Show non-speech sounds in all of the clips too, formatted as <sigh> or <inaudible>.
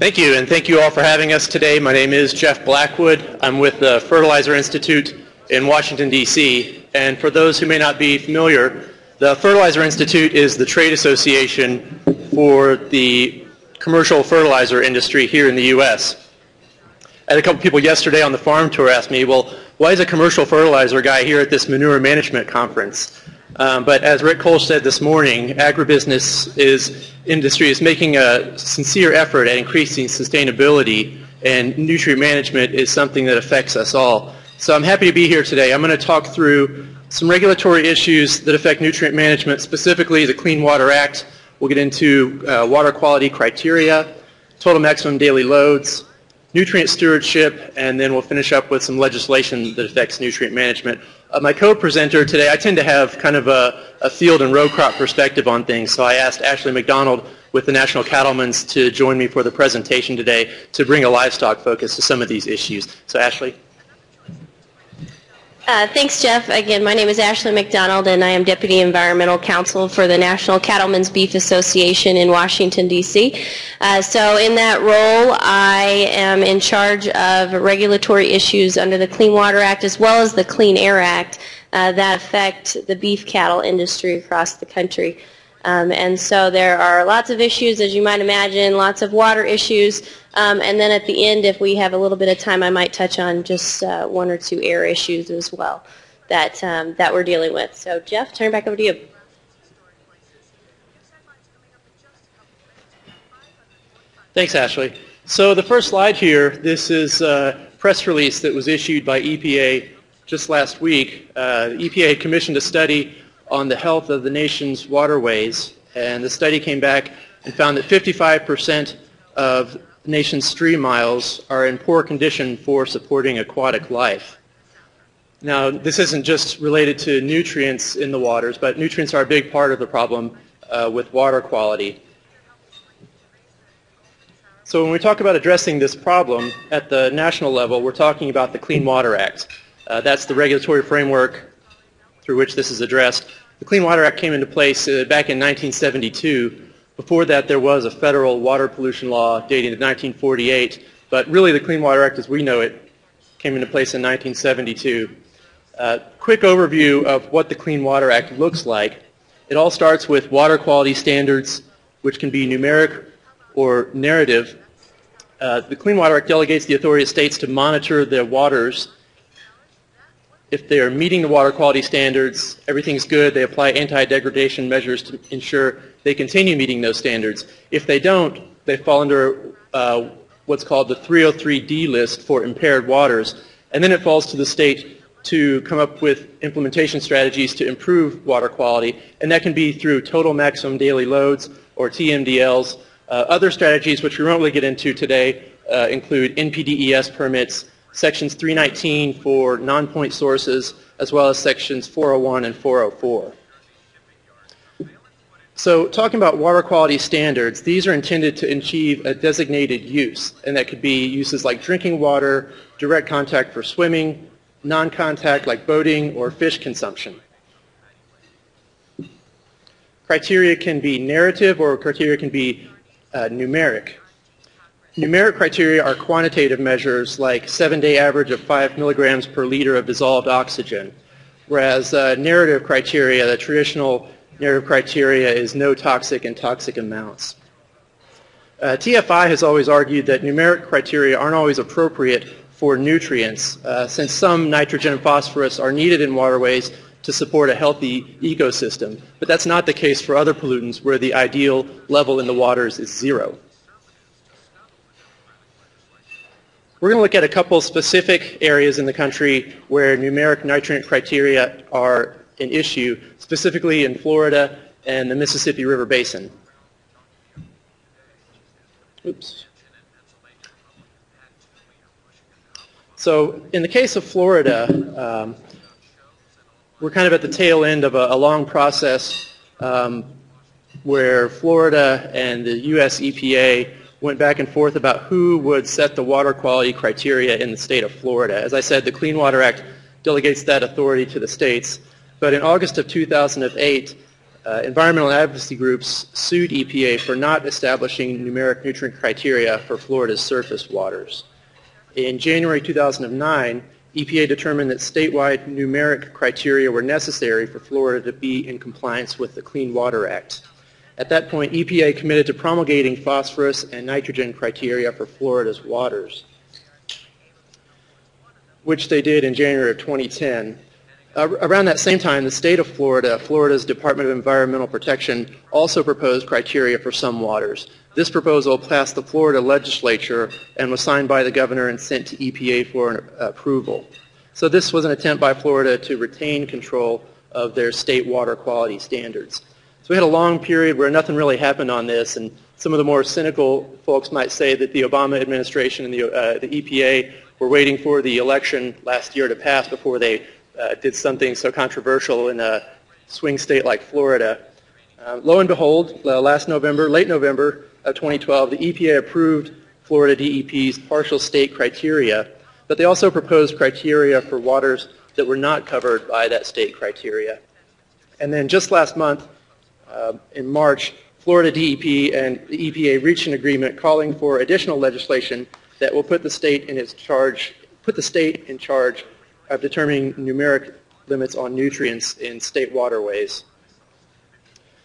Thank you, and thank you all for having us today. My name is Jeff Blackwood. I'm with the Fertilizer Institute in Washington, D.C. And for those who may not be familiar, the Fertilizer Institute is the trade association for the commercial fertilizer industry here in the U.S. I had a couple people yesterday on the farm tour ask me, well, why is a commercial fertilizer guy here at this manure management conference? Um, but as Rick Cole said this morning, agribusiness is industry is making a sincere effort at increasing sustainability, and nutrient management is something that affects us all. So I'm happy to be here today. I'm going to talk through some regulatory issues that affect nutrient management, specifically the Clean Water Act. We'll get into uh, water quality criteria, total maximum daily loads, nutrient stewardship, and then we'll finish up with some legislation that affects nutrient management. Uh, my co-presenter today, I tend to have kind of a, a, field and row crop perspective on things, so I asked Ashley McDonald with the National Cattlemen's to join me for the presentation today to bring a livestock focus to some of these issues. So Ashley. Uh, thanks, Jeff. Again, my name is Ashley McDonald, and I am Deputy Environmental Counsel for the National Cattlemen's Beef Association in Washington, D.C. Uh, so in that role, I am in charge of regulatory issues under the Clean Water Act as well as the Clean Air Act uh, that affect the beef cattle industry across the country. Um, and so there are lots of issues, as you might imagine, lots of water issues. Um, and then at the end, if we have a little bit of time, I might touch on just uh, one or two air issues as well that, um, that we're dealing with. So Jeff, turn it back over to you. Thanks, Ashley. So the first slide here, this is a press release that was issued by EPA just last week. Uh, EPA commissioned a study on the health of the nation's waterways, and the study came back and found that 55% of the nation's stream miles are in poor condition for supporting aquatic life. Now, this isn't just related to nutrients in the waters, but nutrients are a big part of the problem uh, with water quality. So when we talk about addressing this problem at the national level, we're talking about the Clean Water Act. Uh, that's the regulatory framework through which this is addressed. The Clean Water Act came into place uh, back in 1972. Before that, there was a federal water pollution law dating to 1948, but really the Clean Water Act as we know it came into place in 1972. Uh, quick overview of what the Clean Water Act looks like. It all starts with water quality standards, which can be numeric or narrative. Uh, the Clean Water Act delegates the authority of states to monitor the waters if they are meeting the water quality standards, everything's good, they apply anti-degradation measures to ensure they continue meeting those standards. If they don't, they fall under uh, what's called the 303D list for impaired waters. And then it falls to the state to come up with implementation strategies to improve water quality. And that can be through total maximum daily loads or TMDLs. Uh, other strategies, which we won't really get into today, uh, include NPDES permits, sections 319 for non-point sources, as well as sections 401 and 404. So talking about water quality standards, these are intended to achieve a designated use, and that could be uses like drinking water, direct contact for swimming, non-contact like boating or fish consumption. Criteria can be narrative or criteria can be uh, numeric. Numeric criteria are quantitative measures like seven-day average of 5 milligrams per liter of dissolved oxygen, whereas uh, narrative criteria, the traditional narrative criteria is no toxic and toxic amounts. Uh, TFI has always argued that numeric criteria aren't always appropriate for nutrients, uh, since some nitrogen and phosphorus are needed in waterways to support a healthy ecosystem. But that's not the case for other pollutants where the ideal level in the waters is zero. We're going to look at a couple specific areas in the country where numeric nitrate criteria are an issue, specifically in Florida and the Mississippi River Basin. Oops. So in the case of Florida, um, we're kind of at the tail end of a, a long process um, where Florida and the U.S. EPA went back and forth about who would set the water quality criteria in the state of Florida. As I said, the Clean Water Act delegates that authority to the states. But in August of 2008, uh, environmental advocacy groups sued EPA for not establishing numeric nutrient criteria for Florida's surface waters. In January 2009, EPA determined that statewide numeric criteria were necessary for Florida to be in compliance with the Clean Water Act. At that point, EPA committed to promulgating phosphorus and nitrogen criteria for Florida's waters, which they did in January of 2010. Uh, around that same time, the state of Florida, Florida's Department of Environmental Protection, also proposed criteria for some waters. This proposal passed the Florida legislature and was signed by the governor and sent to EPA for an, approval. So this was an attempt by Florida to retain control of their state water quality standards. We had a long period where nothing really happened on this, and some of the more cynical folks might say that the Obama administration and the, uh, the EPA were waiting for the election last year to pass before they uh, did something so controversial in a swing state like Florida. Uh, lo and behold, uh, last November, late November of 2012, the EPA approved Florida DEP's partial state criteria, but they also proposed criteria for waters that were not covered by that state criteria. And then just last month, in March, Florida DEP and the EPA reached an agreement calling for additional legislation that will put the state in its charge, put the state in charge of determining numeric limits on nutrients in state waterways.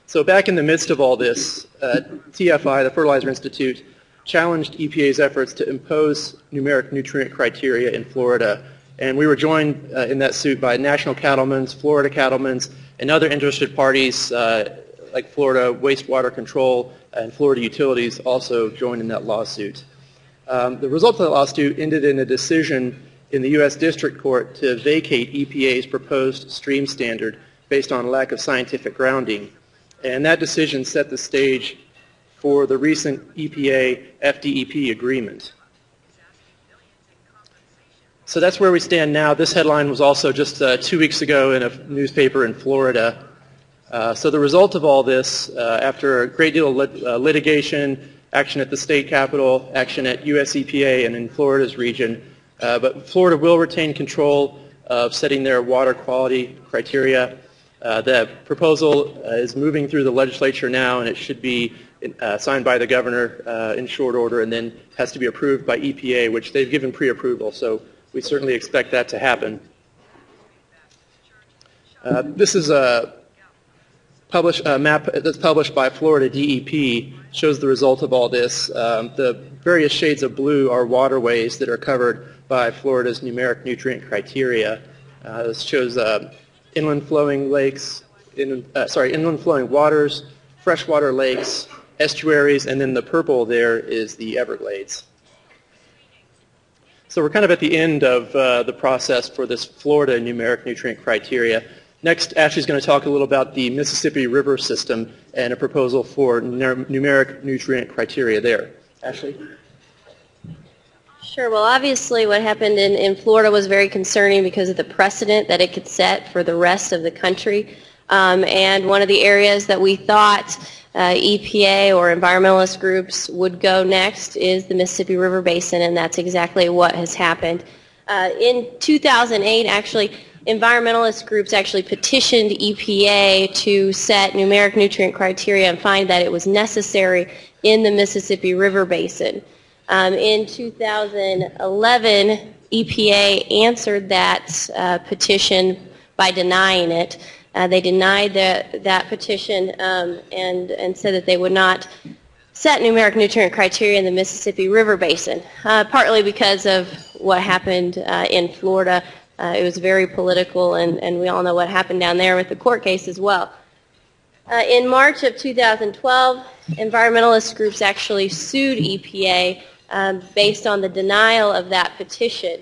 So back in the midst of all this, uh, TFI, the Fertilizer Institute, challenged EPA's efforts to impose numeric nutrient criteria in Florida. And we were joined uh, in that suit by National Cattlemen's, Florida Cattlemen's, and other interested parties uh, like Florida Wastewater Control and Florida Utilities also joined in that lawsuit. Um, the result of that lawsuit ended in a decision in the U.S. District Court to vacate EPA's proposed stream standard based on lack of scientific grounding. And that decision set the stage for the recent EPA FDEP agreement. So that's where we stand now. This headline was also just uh, two weeks ago in a newspaper in Florida. Uh, so the result of all this, uh, after a great deal of lit uh, litigation, action at the state capitol, action at US EPA and in Florida's region, but Florida will retain control of setting their water quality criteria. Uh, the proposal uh, is moving through the legislature now, and it should be uh, signed by the governor in short order, and then has to be approved by EPA, which they've given pre-approval. So we certainly expect that to happen. This is a publish, map that's published by Florida DEP shows the result of all this. Um, the various shades of blue are waterways that are covered by Florida's numeric nutrient criteria. Uh, this shows uh, inland flowing lakes, in, uh, sorry, inland flowing waters, freshwater lakes, estuaries, and then the purple there is the Everglades. So we're kind of at the end of uh, the process for this Florida numeric nutrient criteria. Next, Ashley's going to talk a little about the Mississippi River system and a proposal for numeric nutrient criteria there. Ashley? Sure. Well, obviously what happened in, in Florida was very concerning because of the precedent that it could set for the rest of the country. Um, and one of the areas that we thought uh, EPA or environmentalist groups would go next is the Mississippi River Basin, and that's exactly what has happened. Uh, in 2008, actually, environmentalist groups actually petitioned EPA to set numeric nutrient criteria and find that it was necessary in the Mississippi River Basin. Um, in 2011, EPA answered that uh, petition by denying it. Uh, they denied the, that petition um, and, and said that they would not set numeric nutrient criteria in the Mississippi River Basin, uh, partly because of what happened uh, in Florida. Uh, it was very political, and, and we all know what happened down there with the court case as well. Uh, in March of 2012, environmentalist groups actually sued EPA um, based on the denial of that petition.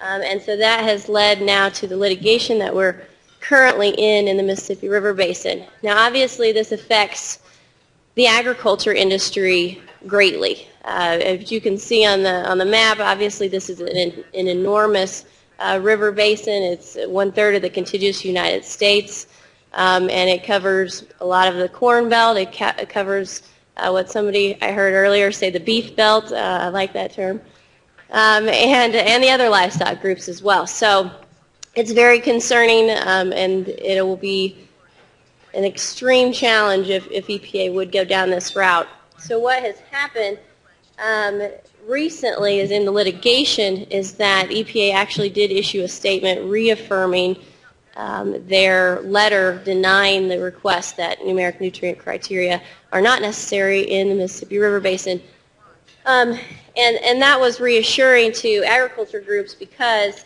Um, and so that has led now to the litigation that we're currently in in the Mississippi River Basin. Now obviously this affects the agriculture industry greatly. Uh, as you can see on the, on the map, obviously this is an, an enormous uh, river basin. It's one-third of the contiguous United States, um, and it covers a lot of the corn belt. It, it covers uh, what somebody I heard earlier say the beef belt. Uh, I like that term. Um, and, and the other livestock groups as well. So it's very concerning, um, and it will be an extreme challenge if, if EPA would go down this route. So what has happened um, recently is in the litigation is that EPA actually did issue a statement reaffirming um, their letter denying the request that numeric nutrient criteria are not necessary in the Mississippi River Basin. Um, and, and that was reassuring to agriculture groups because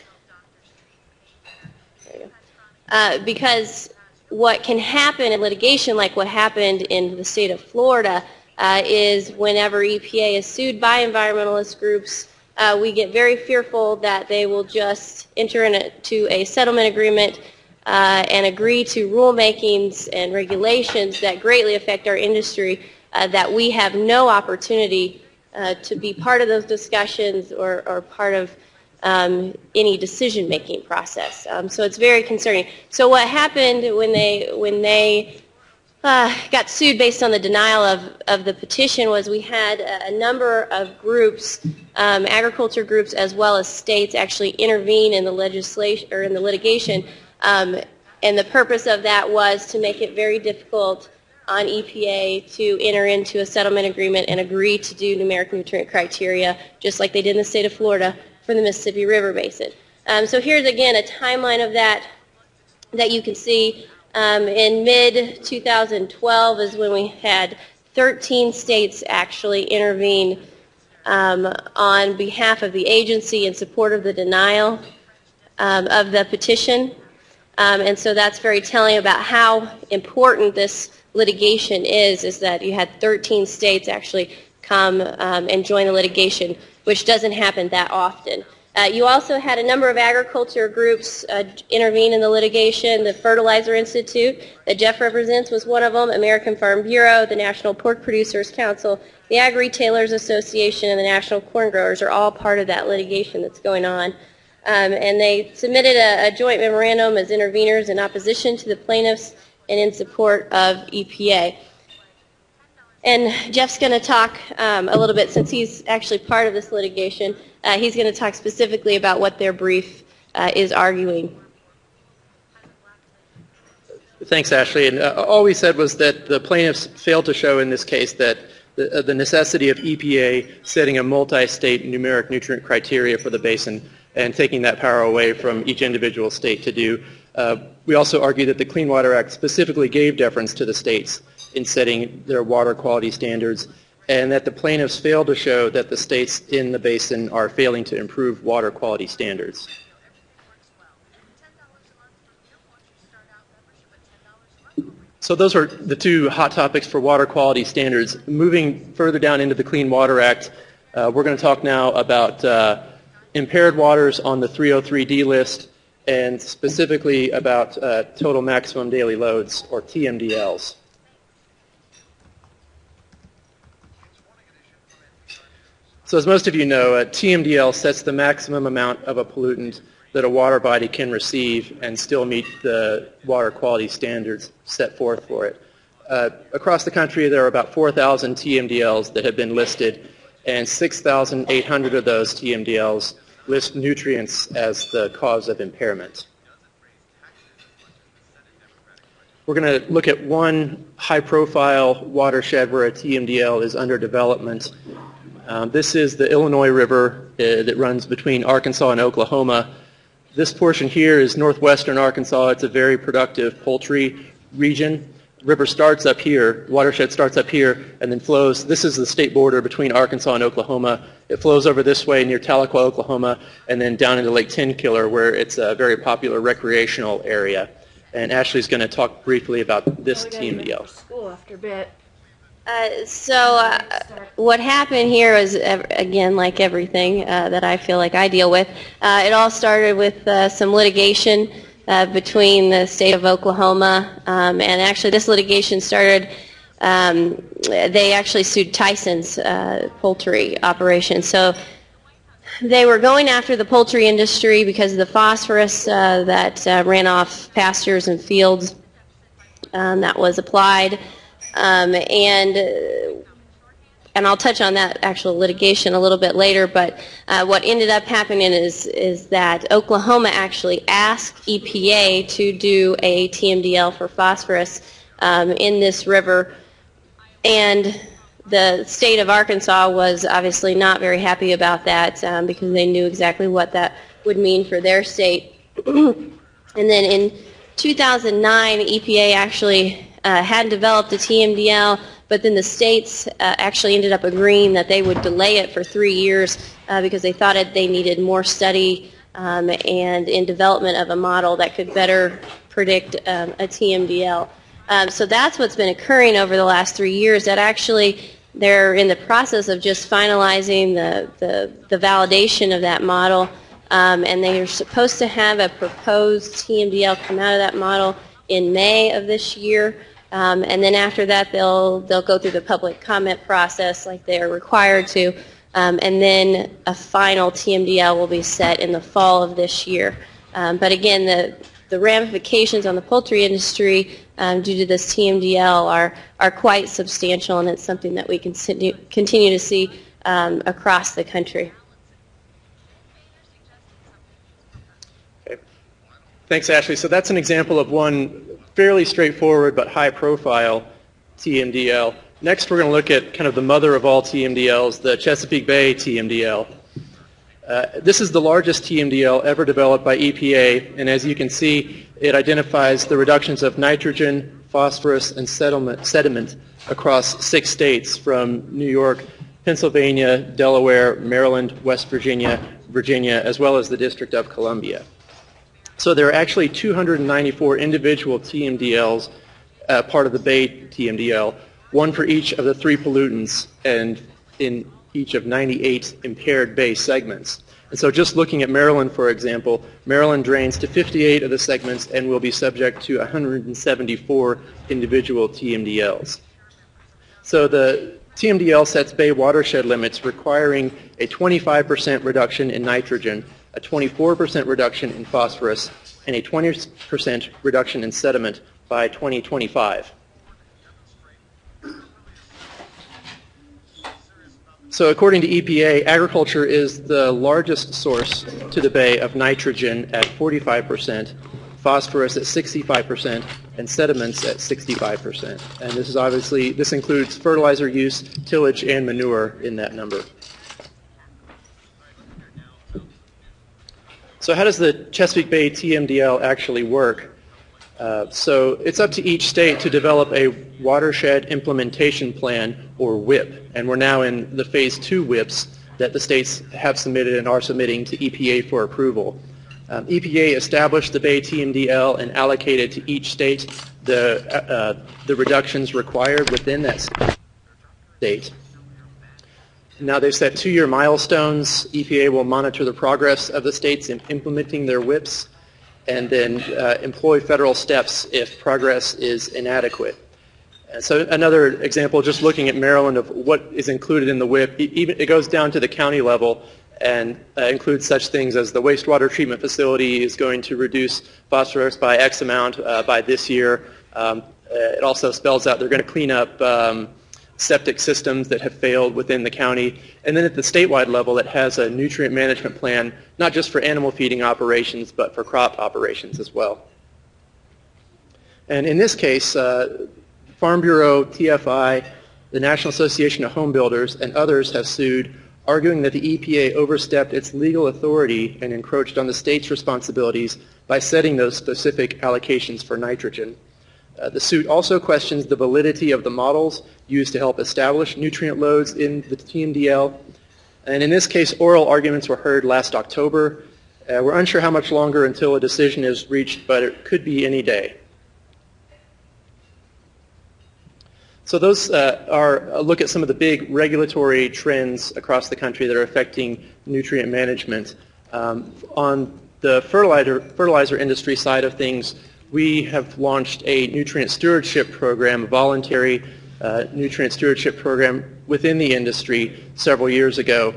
uh, because what can happen in litigation, like what happened in the state of Florida, uh, is whenever EPA is sued by environmentalist groups, uh, we get very fearful that they will just enter into a settlement agreement uh, and agree to rulemakings and regulations that greatly affect our industry, uh, that we have no opportunity uh, to be part of those discussions or, or part of um, any decision-making process. Um, so it's very concerning. So what happened when they when they uh, got sued based on the denial of, of the petition was we had a, a number of groups, um, agriculture groups as well as states, actually intervene in the legislation or in the litigation. Um, and the purpose of that was to make it very difficult on EPA to enter into a settlement agreement and agree to do numeric nutrient criteria, just like they did in the state of Florida, for the Mississippi River Basin. Um, so here's again a timeline of that that you can see. Um, in mid 2012 is when we had 13 states actually intervene um, on behalf of the agency in support of the denial um, of the petition. Um, and so that's very telling about how important this litigation is, is that you had 13 states actually come um, and join the litigation which doesn't happen that often. Uh, you also had a number of agriculture groups uh, intervene in the litigation. The Fertilizer Institute that Jeff represents was one of them, American Farm Bureau, the National Pork Producers Council, the Ag Retailers Association, and the National Corn Growers are all part of that litigation that's going on. Um, and they submitted a, a joint memorandum as interveners in opposition to the plaintiffs and in support of EPA. And Jeff's going to talk um, a little bit, since he's actually part of this litigation, uh, he's going to talk specifically about what their brief uh, is arguing. Thanks, Ashley. And uh, all we said was that the plaintiffs failed to show in this case that the, uh, the necessity of EPA setting a multi-state numeric nutrient criteria for the basin and taking that power away from each individual state to do. Uh, we also argue that the Clean Water Act specifically gave deference to the states in setting their water quality standards, and that the plaintiffs failed to show that the states in the basin are failing to improve water quality standards. So those are the two hot topics for water quality standards. Moving further down into the Clean Water Act, uh, we're going to talk now about uh, impaired waters on the 303D list and specifically about uh, total maximum daily loads, or TMDLs. So as most of you know, a TMDL sets the maximum amount of a pollutant that a water body can receive and still meet the water quality standards set forth for it. Uh, across the country, there are about 4,000 TMDLs that have been listed, and 6,800 of those TMDLs list nutrients as the cause of impairment. We're going to look at one high-profile watershed where a TMDL is under development um, this is the Illinois River uh, that runs between Arkansas and Oklahoma. This portion here is northwestern Arkansas. It's a very productive poultry region. The river starts up here, watershed starts up here, and then flows. This is the state border between Arkansas and Oklahoma. It flows over this way near Tahlequah, Oklahoma, and then down into Lake Tenkiller, where it's a very popular recreational area. And Ashley's going to talk briefly about this TMDL. School after a bit. Uh, so uh, what happened here is, again, like everything uh, that I feel like I deal with, uh, it all started with uh, some litigation between the state of Oklahoma, um, and actually this litigation started, um, they actually sued Tyson's poultry operation. So they were going after the poultry industry because of the phosphorus that ran off pastures and fields um, that was applied. Um, and and I'll touch on that actual litigation a little bit later, but uh, what ended up happening is, is that Oklahoma actually asked EPA to do a TMDL for phosphorus um, in this river. And the state of Arkansas was obviously not very happy about that um, because they knew exactly what that would mean for their state. <clears throat> and then in 2009, EPA actually uh, had developed a TMDL, but then the states uh, actually ended up agreeing that they would delay it for three years uh, because they thought it, they needed more study um, and in development of a model that could better predict um, a TMDL. Um, so that's what's been occurring over the last three years. That actually they're in the process of just finalizing the, the, the validation of that model, um, and they are supposed to have a proposed TMDL come out of that model in May of this year. Um, and then after that, they'll they'll go through the public comment process like they are required to, um, and then a final TMDL will be set in the fall of this year. Um, but again, the the ramifications on the poultry industry um, due to this TMDL are, are quite substantial, and it's something that we continue, continue to see um, across the country. Okay. Thanks, Ashley. So that's an example of one fairly straightforward but high-profile TMDL. Next, we're going to look at kind of the mother of all TMDLs, the Chesapeake Bay TMDL. Uh, this is the largest TMDL ever developed by EPA, and as you can see, it identifies the reductions of nitrogen, phosphorus, and sediment across six states from New York, Pennsylvania, Delaware, Maryland, West Virginia, Virginia, as well as the District of Columbia. So there are actually 294 individual TMDLs, uh, part of the Bay TMDL, one for each of the three pollutants, and in each of 98 impaired bay segments. And so just looking at Maryland, for example, Maryland drains to 58 of the segments and will be subject to 174 individual TMDLs. So the TMDL sets bay watershed limits requiring a 25% reduction in nitrogen, a 24% reduction in phosphorus, and a 20% reduction in sediment by 2025. So according to EPA, agriculture is the largest source to the bay of nitrogen at 45%, phosphorus at 65%, and sediments at 65%. And this is obviously, this includes fertilizer use, tillage, and manure in that number. So how does the Chesapeake Bay TMDL actually work? Uh, so it's up to each state to develop a watershed implementation plan, or WIP. And we're now in the phase two WIPs that the states have submitted and are submitting to EPA for approval. Um, EPA established the Bay TMDL and allocated to each state the, uh, uh, the reductions required within that state. Now they've set two-year milestones. EPA will monitor the progress of the states in implementing their WIPs and then uh, employ federal steps if progress is inadequate. And so another example, just looking at Maryland of what is included in the WIP, even, it goes down to the county level and uh, includes such things as the wastewater treatment facility is going to reduce phosphorus by X amount uh, by this year. Um, it also spells out they're going to clean up um, septic systems that have failed within the county. And then at the statewide level, it has a nutrient management plan, not just for animal feeding operations, but for crop operations as well. And in this case, uh, Farm Bureau, TFI, the National Association of Home Builders, and others have sued, arguing that the EPA overstepped its legal authority and encroached on the state's responsibilities by setting those specific allocations for nitrogen. Uh, the suit also questions the validity of the models used to help establish nutrient loads in the TMDL. And in this case, oral arguments were heard last October. Uh, we're unsure how much longer until a decision is reached, but it could be any day. So those uh, are a look at some of the big regulatory trends across the country that are affecting nutrient management. Um, on the fertilizer, fertilizer industry side of things, we have launched a nutrient stewardship program, a voluntary uh, nutrient stewardship program within the industry several years ago.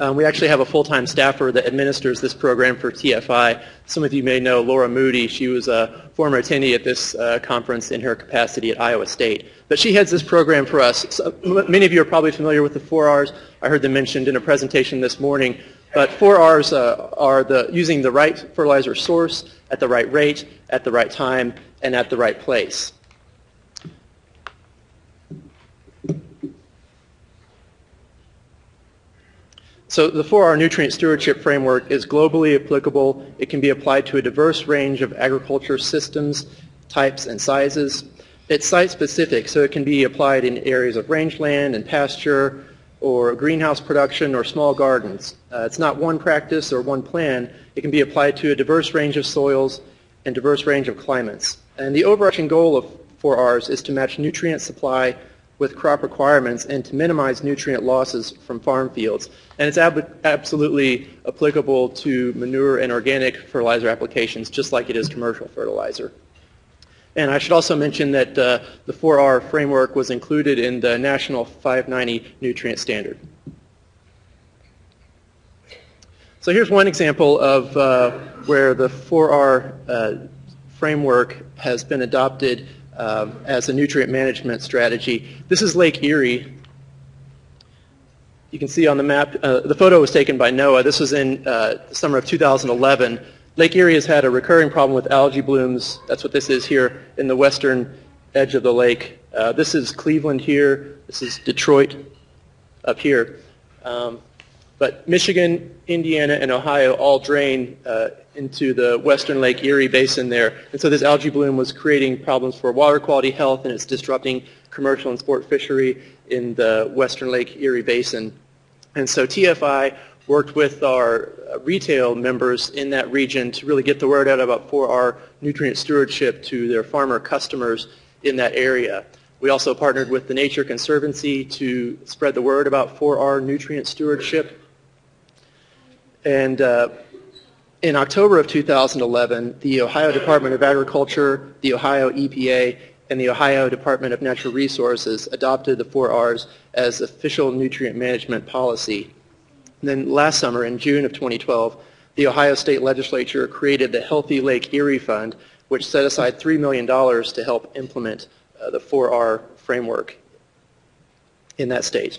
Um, we actually have a full-time staffer that administers this program for TFI. Some of you may know Lara Moody. She was a former attendee at this uh, conference in her capacity at Iowa State. But she heads this program for us. So, many of you are probably familiar with the 4Rs. I heard them mentioned in a presentation this morning. But four R's uh, are the, using the right fertilizer source at the right rate, at the right time, and at the right place. So the 4R nutrient stewardship framework is globally applicable. It can be applied to a diverse range of agriculture systems, types, and sizes. It's site-specific, so it can be applied in areas of rangeland and pasture, or greenhouse production, or small gardens. Uh, it's not one practice or one plan. It can be applied to a diverse range of soils and diverse range of climates. And the overarching goal of 4Rs is to match nutrient supply with crop requirements and to minimize nutrient losses from farm fields. And it's ab absolutely applicable to manure and organic fertilizer applications just like it is commercial fertilizer. And I should also mention that uh, the 4R framework was included in the National 590 Nutrient Standard. So here's one example of uh, where the 4R uh, framework has been adopted uh, as a nutrient management strategy. This is Lake Erie. You can see on the map, uh, the photo was taken by NOAA. This was in uh, the summer of 2011. Lake Erie has had a recurring problem with algae blooms. That's what this is here in the western edge of the lake. Uh, this is Cleveland here. This is Detroit up here. Um, but Michigan, Indiana, and Ohio all drain uh, into the western Lake Erie basin there. And so this algae bloom was creating problems for water quality health and it's disrupting commercial and sport fishery in the western Lake Erie basin. And so TFI worked with our retail members in that region to really get the word out about 4R nutrient stewardship to their farmer customers in that area. We also partnered with the Nature Conservancy to spread the word about 4R nutrient stewardship. And uh, in October of 2011, the Ohio Department of Agriculture, the Ohio EPA, and the Ohio Department of Natural Resources adopted the 4Rs as official nutrient management policy. And then last summer, in June of 2012, the Ohio State Legislature created the Healthy Lake Erie Fund, which set aside $3 million to help implement uh, the 4R framework in that state.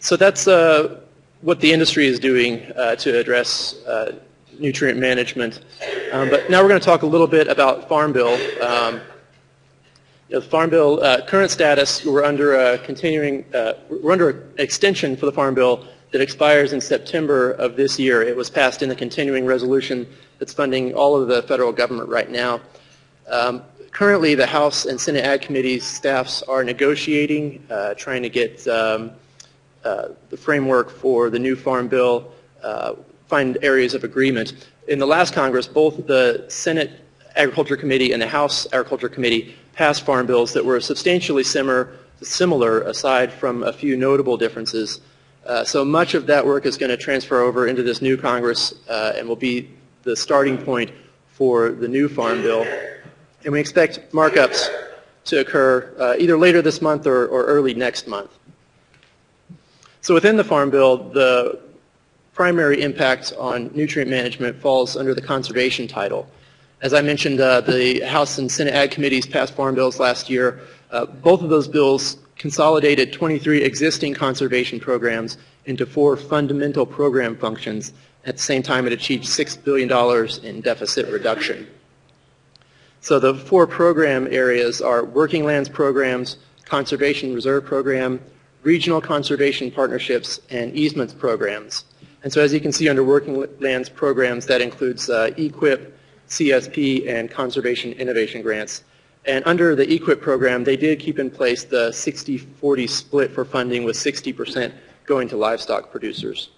So that's uh, what the industry is doing uh, to address uh, nutrient management. Um, but now we're going to talk a little bit about Farm Bill. Um, you know, the Farm Bill uh, current status, we're under a continuing, uh, we're under an extension for the Farm Bill that expires in September of this year. It was passed in the continuing resolution that's funding all of the federal government right now. Um, currently, the House and Senate Ag Committees staffs are negotiating, uh, trying to get um, uh, the framework for the new Farm Bill, uh, find areas of agreement. In the last Congress, both the Senate Agriculture Committee and the House Agriculture Committee passed farm bills that were substantially similar, similar aside from a few notable differences. Uh, so much of that work is going to transfer over into this new Congress uh, and will be the starting point for the new Farm Bill. And we expect markups to occur uh, either later this month or, or early next month. So within the Farm Bill, the primary impact on nutrient management falls under the conservation title. As I mentioned, uh, the House and Senate Ag Committees passed farm bills last year. Uh, both of those bills consolidated 23 existing conservation programs into four fundamental program functions. At the same time, it achieved $6 billion in deficit reduction. So the four program areas are working lands programs, conservation reserve program, regional conservation partnerships, and easements programs. And so as you can see under working lands programs, that includes uh, EQIP, CSP, and conservation innovation grants. And under the EQIP program, they did keep in place the 60-40 split for funding with 60% going to livestock producers.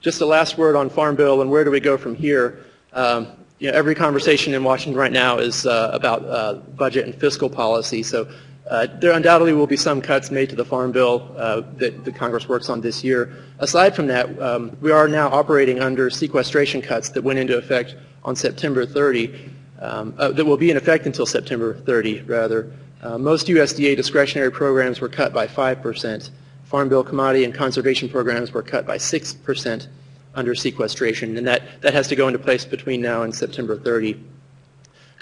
Just a last word on Farm Bill and where do we go from here. Um, you know, every conversation in Washington right now is uh, about uh, budget and fiscal policy. So uh, there undoubtedly will be some cuts made to the Farm Bill uh, that the Congress works on this year. Aside from that, um, we are now operating under sequestration cuts that went into effect on September 30, um, uh, that will be in effect until September 30, rather. Uh, most USDA discretionary programs were cut by 5%. Farm Bill commodity and conservation programs were cut by 6% under sequestration, and that, that has to go into place between now and September 30.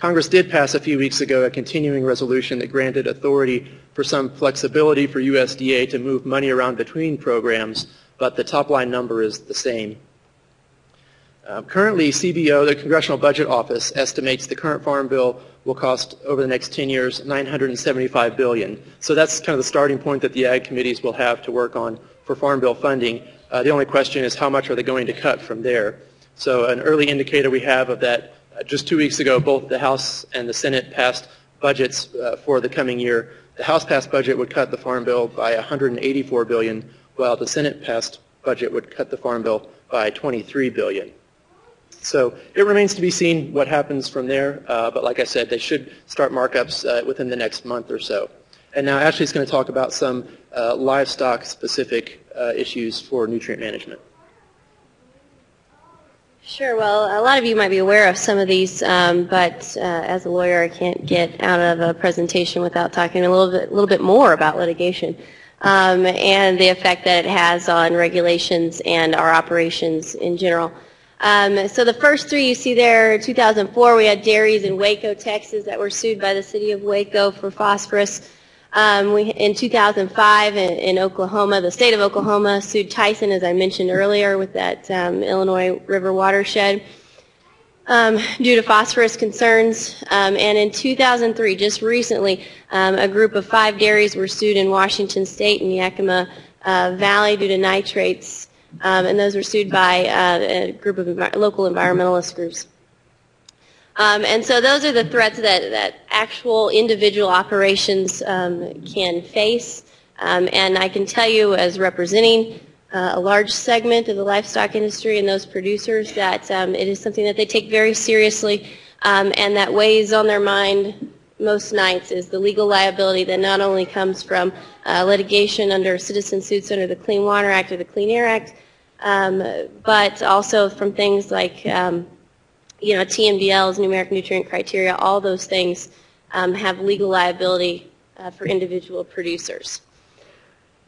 Congress did pass a few weeks ago a continuing resolution that granted authority for some flexibility for USDA to move money around between programs, but the top line number is the same. Um, Currently, CBO, the Congressional Budget Office, estimates the current farm bill will cost over the next 10 years 975 billion. So that's kind of the starting point that the ag committees will have to work on for farm bill funding. Uh, The only question is how much are they going to cut from there? So an early indicator we have of that, uh, just two weeks ago, both the House and the Senate passed budgets uh, for the coming year. The House passed budget would cut the farm bill by 184 billion, while the Senate passed budget would cut the farm bill by 23 billion. So it remains to be seen what happens from there, uh, but like I said, they should start markups uh, within the next month or so. And now Ashley's going to talk about some uh, livestock-specific uh, issues for nutrient management. Sure. Well, a lot of you might be aware of some of these, um, but uh, as a lawyer, I can't get out of a presentation without talking a little bit, little bit more about litigation um, and the effect that it has on regulations and our operations in general. Um, so the first three you see there, 2004, we had dairies in Waco, Texas, that were sued by the city of Waco for phosphorus. Um, we, in 2005, in, in, Oklahoma, the state of Oklahoma sued Tyson, as I mentioned earlier, with that um, Illinois River watershed um, due to phosphorus concerns. Um, and in 2003, just recently, um, a group of five dairies were sued in Washington State in Yakima uh, Valley due to nitrates, um, and those were sued by uh, a group of envi local environmentalist groups. Um, and so those are the threats that, that actual individual operations um, can face. Um, and I can tell you as representing uh, a large segment of the livestock industry and those producers that um, it is something that they take very seriously um, and that weighs on their mind most nights is the legal liability that not only comes from uh, litigation under citizen suits under the Clean Water Act or the Clean Air Act, um, but also from things like you know, TMDLs, numeric nutrient criteria, all those things um, have legal liability uh, for individual producers.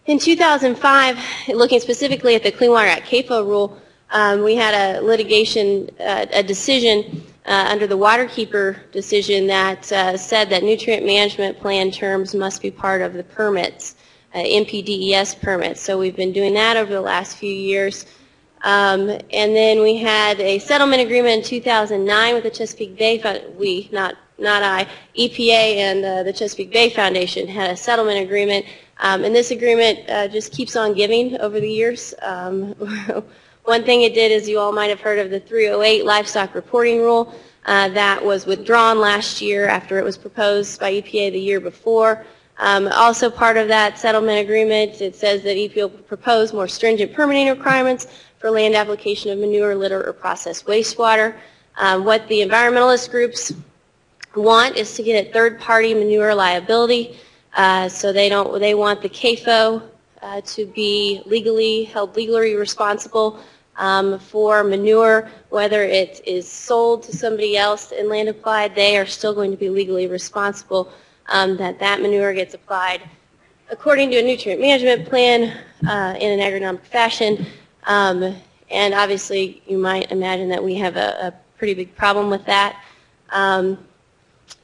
In 2005, looking specifically at the Clean Water Act CAFO rule, um, we had a litigation, uh, a decision uh, under the Waterkeeper decision that uh, said that nutrient management plan terms must be part of the permits, uh, NPDES permits. So we've been doing that over the last few years. Um, and then we had a settlement agreement in 2009 with the Chesapeake Bay, we, not, not I, EPA and uh, the Chesapeake Bay Foundation had a settlement agreement. Um, and this agreement uh, just keeps on giving over the years. Um, <laughs> one thing it did is you all might have heard of the 308 livestock reporting rule. Uh, that was withdrawn last year after it was proposed by EPA the year before. Um, also part of that settlement agreement, it says that EPA will propose more stringent permitting requirements for land application of manure, litter, or processed wastewater. Um, what the environmentalist groups want is to get a third-party manure liability. Uh, so they don't. They want the CAFO uh, to be legally held legally responsible um, for manure, whether it is sold to somebody else and land applied. They are still going to be legally responsible um, that that manure gets applied according to a nutrient management plan uh, in an agronomic fashion. Um, and obviously, you might imagine that we have a, a pretty big problem with that. Um,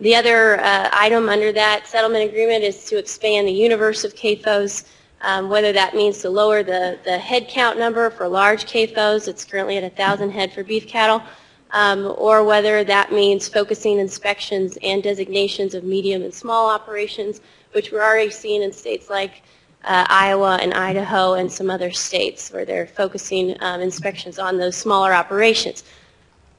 the other uh, item under that settlement agreement is to expand the universe of CAFOs, um, whether that means to lower the, the head count number for large CAFOs, it's currently at 1,000 head for beef cattle, um, or whether that means focusing inspections and designations of medium and small operations, which we're already seeing in states like uh, Iowa and Idaho and some other states where they're focusing um, inspections on those smaller operations.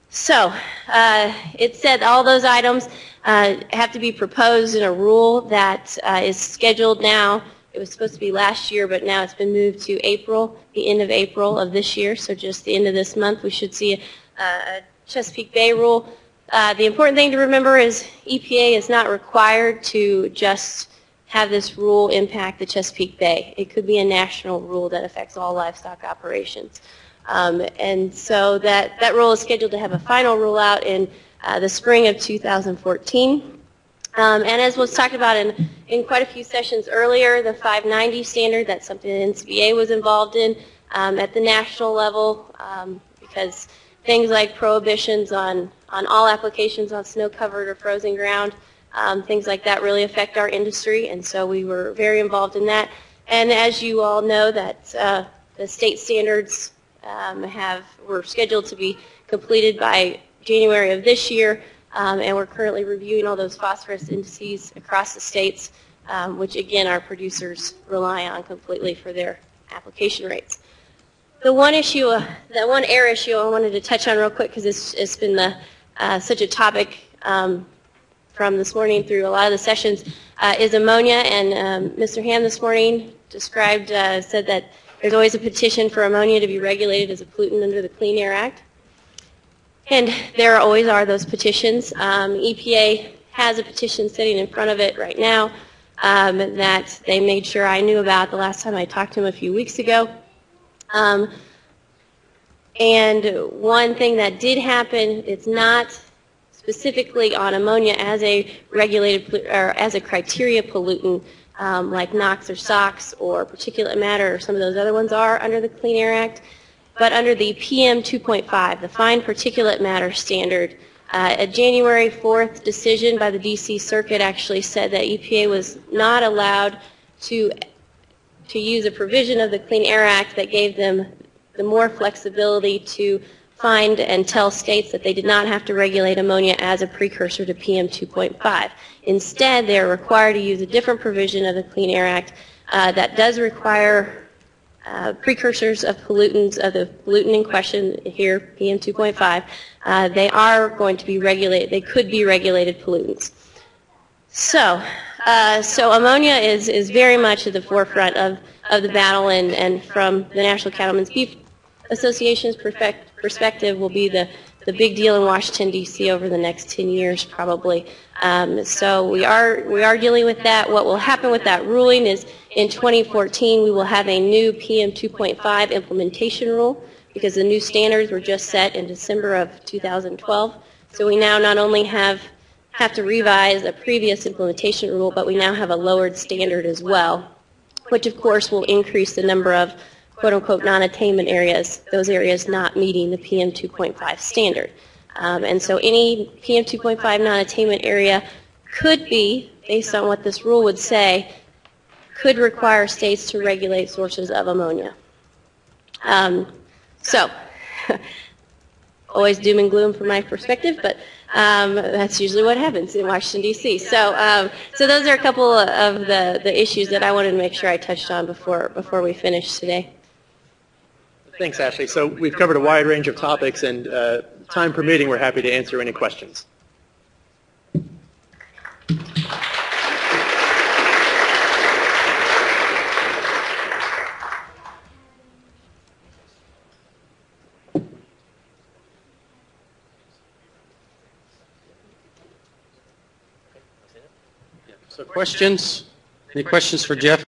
So uh, it said all those items uh, have to be proposed in a rule that uh, is scheduled now. It was supposed to be last year, but now it's been moved to April, the end of April of this year. So just the end of this month, we should see a, a Chesapeake Bay rule. Uh, the important thing to remember is EPA is not required to just have this rule impact the Chesapeake Bay. It could be a national rule that affects all livestock operations. Um, and so that, that rule is scheduled to have a final rule out in uh, the spring of 2014. Um, and as was talked about in, in quite a few sessions earlier, the 590 standard, that's something the NCBA was involved in um, at the national level um, because things like prohibitions on, on all applications on snow-covered or frozen ground, um, things like that really affect our industry, and so we were very involved in that. And as you all know, that uh, the state standards um, have were scheduled to be completed by January of this year, um, and we're currently reviewing all those phosphorus indices across the states, um, which again, our producers rely on completely for their application rates. The one issue, uh, one air issue I wanted to touch on real quick because it's, it's been the, uh, such a topic um, from this morning through a lot of the sessions uh, is ammonia. And um, Mr. Ham this morning described, uh, said that there's always a petition for ammonia to be regulated as a pollutant under the Clean Air Act. And there always are those petitions. Um, EPA has a petition sitting in front of it right now um, that they made sure I knew about the last time I talked to them a few weeks ago. Um, and one thing that did happen, it's not specifically on ammonia as a regulated or as a criteria pollutant um, like NOx or SOx or particulate matter or some of those other ones are under the Clean Air Act, but under the PM 2.5, the fine particulate matter standard. Uh, a January 4th decision by the DC Circuit actually said that EPA was not allowed to to use a provision of the Clean Air Act that gave them the more flexibility to find and tell states that they did not have to regulate ammonia as a precursor to PM 2.5. Instead, they are required to use a different provision of the Clean Air Act uh, that does require uh, precursors of pollutants, of the pollutant in question here, PM 2.5. Uh, they are going to be regulated, they could be regulated pollutants. So, uh, so ammonia is, is very much at the forefront of, of the battle, and, and from the National Cattlemen's Beef Association's perspective, will be the, the big deal in Washington D.C. over the next 10 years, probably. Um, so we are we are dealing with that. What will happen with that ruling is in 2014 we will have a new PM 2.5 implementation rule because the new standards were just set in December of 2012. So we now not only have have to revise a previous implementation rule, but we now have a lowered standard as well, which of course will increase the number of quote-unquote non-attainment areas, those areas not meeting the PM 2.5 standard. Um, and so any PM 2.5 non-attainment area could be, based on what this rule would say, could require states to regulate sources of ammonia. Um, so, <laughs> always doom and gloom from my perspective, but um, that's usually what happens in Washington D.C. So, um, so those are a couple of the, the issues that I wanted to make sure I touched on before before we finish today. Thanks, Ashley. So we've covered a wide range of topics, and uh, time permitting, we're happy to answer any questions. So questions? Any questions for Jeff?